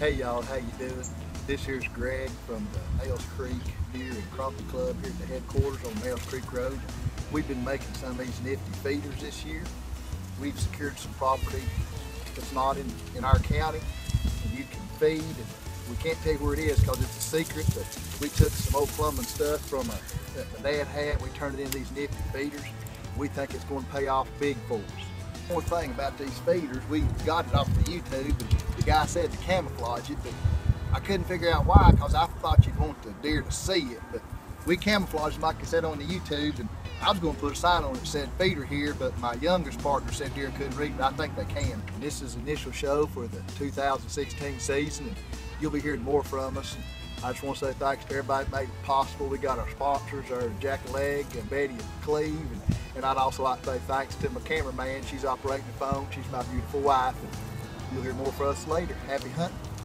Hey y'all, how you doing? This here's Greg from the Nails Creek Deer and Crappie Club here at the headquarters on Nails Creek Road. We've been making some of these nifty feeders this year. We've secured some property that's not in, in our county and you can feed. And we can't tell you where it is because it's a secret, but we took some old plumbing stuff from a, that dad had. We turned it into these nifty feeders. We think it's going to pay off big for us. One thing about these feeders, we got it off the YouTube guy said to camouflage it, but I couldn't figure out why because I thought you'd want the deer to see it. But we camouflaged like I said on the YouTube and I was going to put a sign on it that said feeder here, but my youngest partner said deer couldn't read but I think they can. And this is the initial show for the 2016 season and you'll be hearing more from us. And I just want to say thanks to everybody that made it possible. We got our sponsors, our Jack Leg and Betty and Cleve. And, and I'd also like to say thanks to my cameraman. She's operating the phone. She's my beautiful wife. And you'll hear more from us later. Happy hunting.